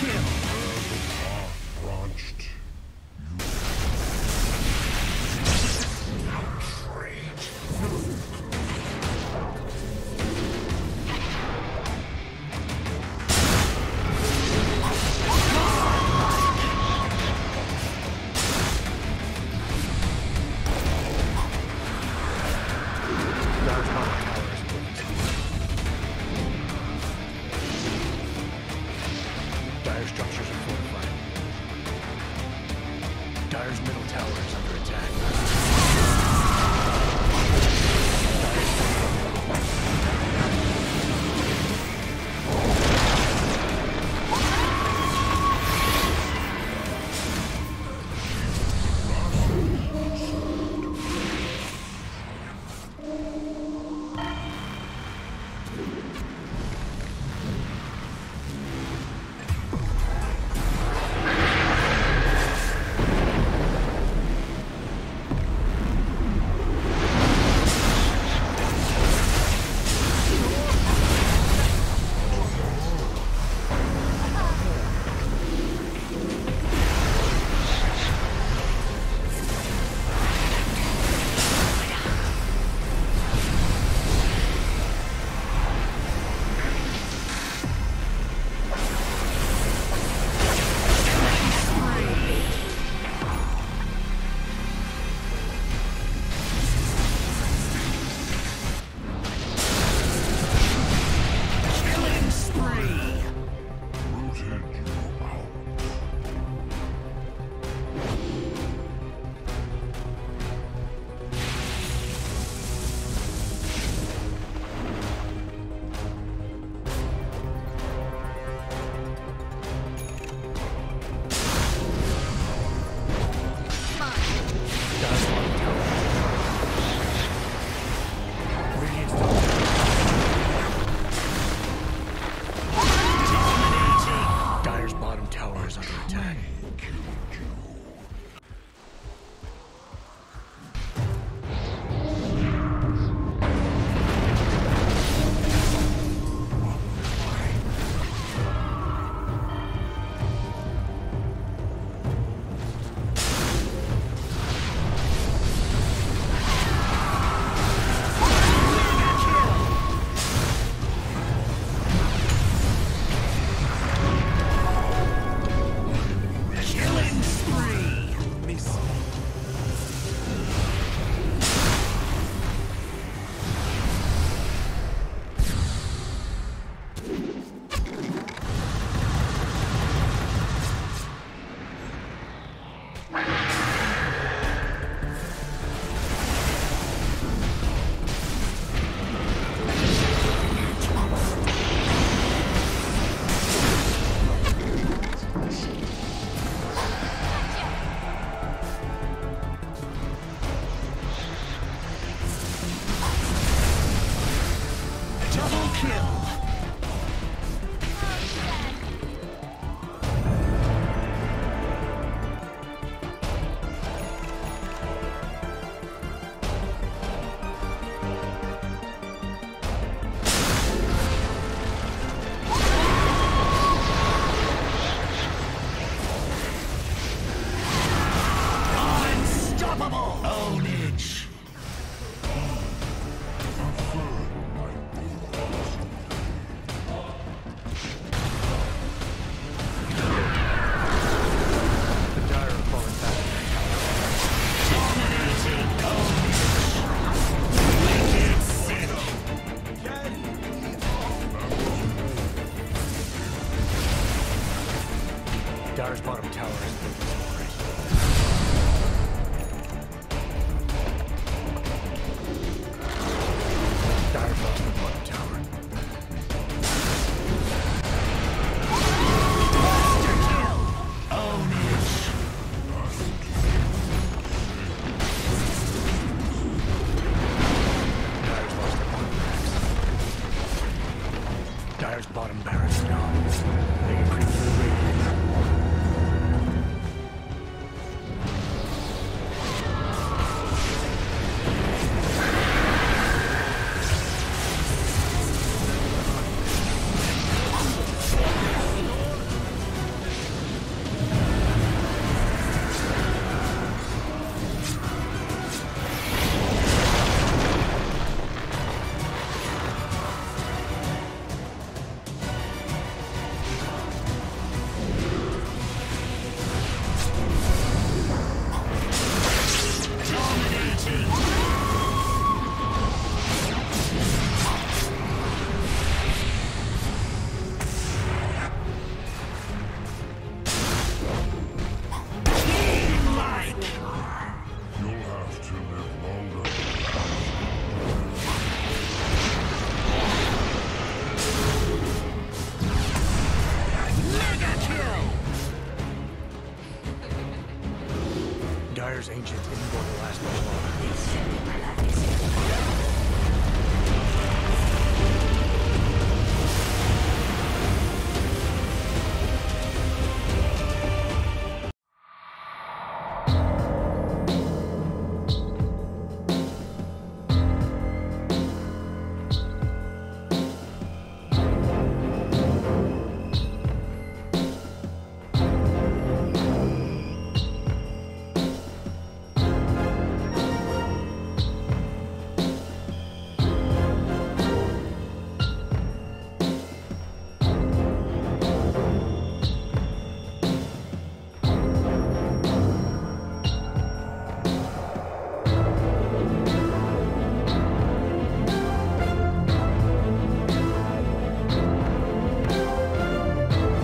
Kill. kill. There's ancient inborn last much longer.